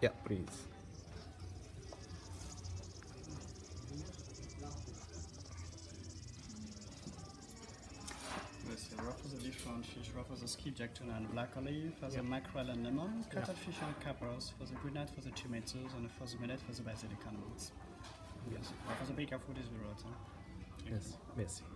Yeah, please. Ruffles the a different fish, ruffles a skipjack tuna and black olive, for the mackerel and lemon, cuttlefish and capers, for the brunette for the tomatoes, and for the millet for the basilic and. Yes, For the a baker food is the rotten. Yes. Yes, merci.